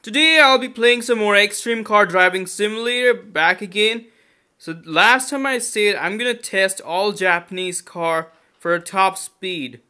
Today I'll be playing some more Extreme Car Driving Simulator back again. So last time I said I'm gonna test all Japanese car for a top speed.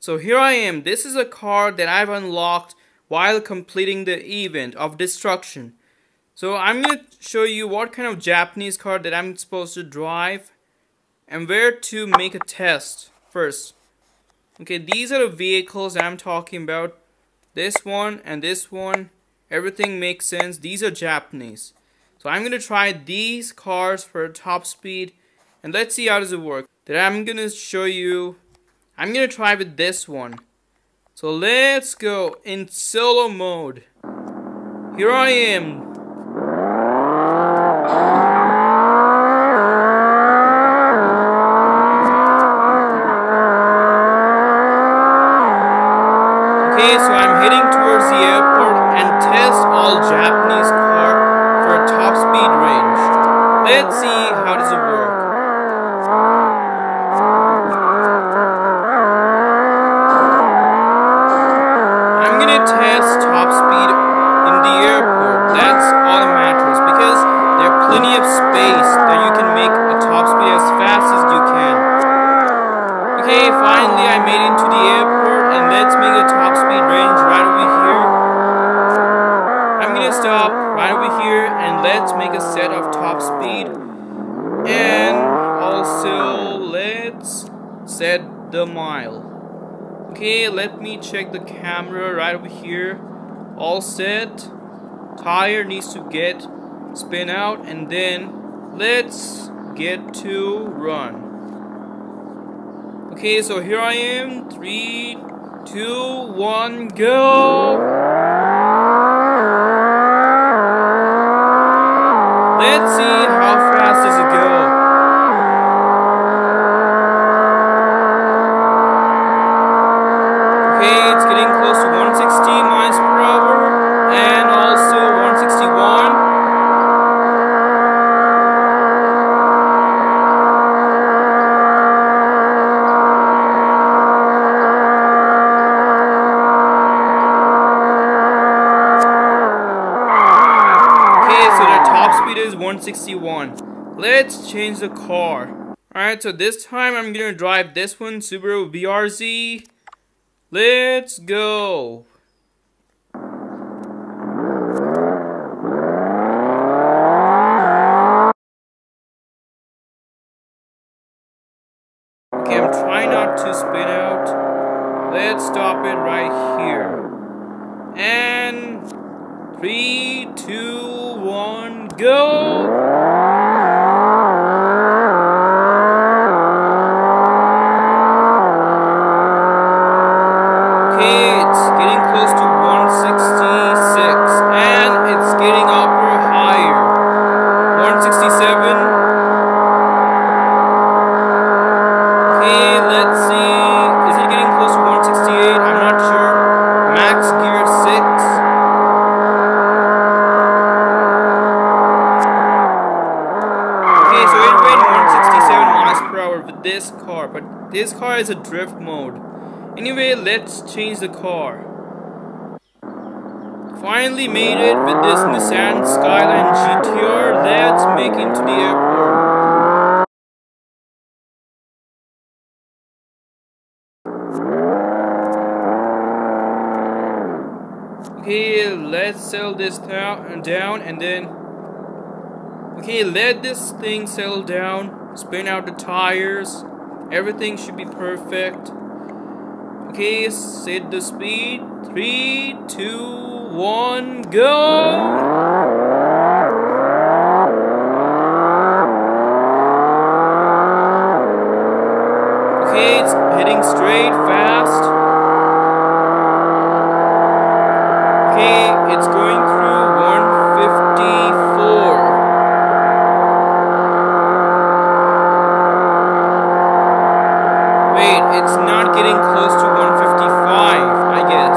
So here I am. This is a car that I've unlocked while completing the event of destruction. So I'm gonna show you what kind of Japanese car that I'm supposed to drive and where to make a test first. Okay, these are the vehicles I'm talking about. This one and this one Everything makes sense. These are Japanese. So I'm going to try these cars for top speed. And let's see how does it work. Then I'm going to show you. I'm going to try with this one. So let's go in solo mode. Here I am. Okay, so I'm heading towards the airport and test all Japanese car for a top speed range. Let's see how does it work. I'm gonna test top speed in the airport. That's all that matters because there are plenty of space that you can make a top speed as fast as you can. Okay, finally I made it to the airport and let's make a top speed range right over here. Stop right over here and let's make a set of top speed. And also let's set the mile. Okay, let me check the camera right over here. All set. Tire needs to get spin out and then let's get to run. Okay, so here I am. Three, two, one, go! Let's see how fast does it go. Okay, it's getting close to 160 miles per hour and also 161. Okay, so the top speed is 161. Let's change the car. Alright, so this time I'm gonna drive this one, Subaru BRZ. Let's go. Okay, I'm trying not to spin out. Let's stop it right here. And three, two, go! Okay, it's getting close to 166, and it's getting upper higher. 167. Okay, let's see. Is it getting close to 168? I'm not sure. Max gear 6. Okay, so it went 167 miles per hour with this car, but this car is a drift mode. Anyway, let's change the car. Finally made it with this Nissan Skyline GTR. Let's make it to the airport. Okay, let's settle this down and then Okay, let this thing settle down. Spin out the tires. Everything should be perfect. Okay, set the speed. Three, two, one, go! Okay, it's heading straight, fast. Okay, it's going it's not getting close to 155, I guess.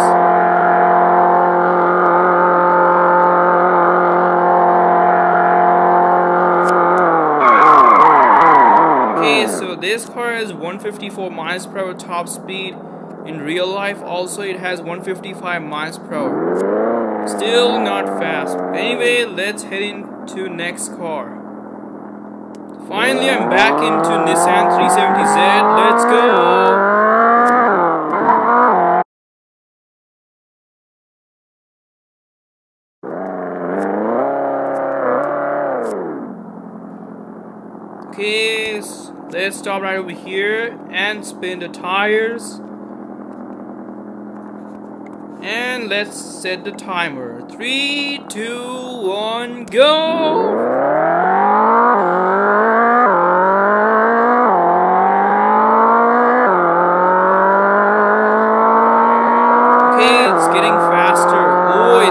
Okay, so this car has 154 miles per hour top speed. In real life, also it has 155 miles per hour. Still not fast. Anyway, let's head into next car. Finally, I'm back into Nissan 370Z. Let's go! Okay, let's stop right over here and spin the tires. And let's set the timer. Three, two, one, go!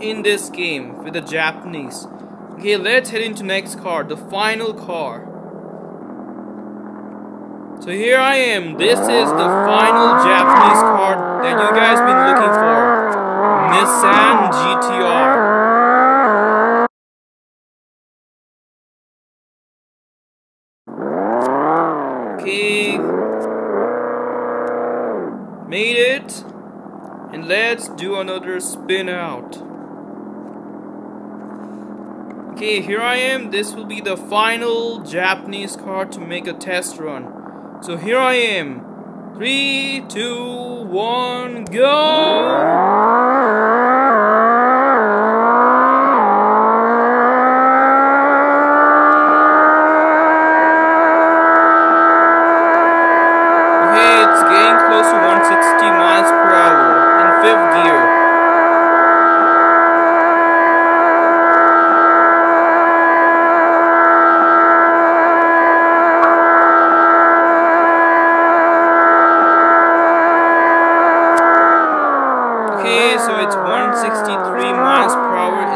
in this game with the Japanese. Okay, let's head into next car, the final car. So here I am. This is the final Japanese car that you guys been looking for. Nissan GTR. Okay, Made it! And let's do another spin out. Okay, here I am. This will be the final Japanese car to make a test run. So here I am. Three, two, one, go! so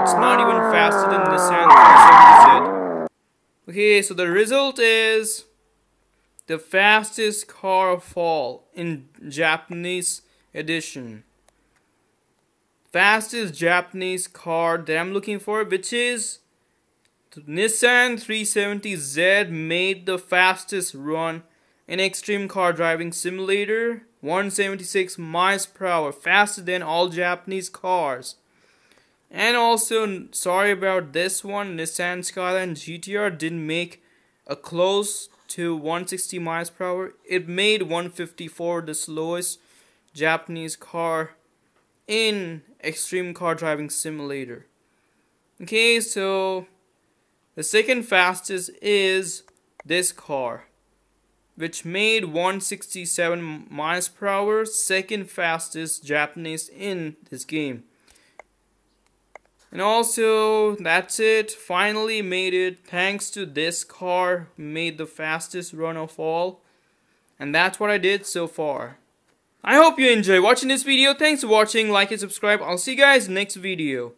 It's not even faster than Nissan 370Z. Okay, so the result is the fastest car of all in Japanese edition. Fastest Japanese car that I'm looking for, which is the Nissan 370Z made the fastest run in Extreme Car Driving Simulator 176 miles per hour, faster than all Japanese cars. And also, sorry about this one, Nissan Skyline GTR didn't make a close to 160 miles per hour. It made 154, the slowest Japanese car in Extreme Car Driving Simulator. Okay, so the second fastest is this car which made 167 miles per hour, second fastest Japanese in this game. And also, that's it. Finally made it. Thanks to this car, made the fastest run of all. And that's what I did so far. I hope you enjoy watching this video. Thanks for watching. Like and subscribe. I'll see you guys next video.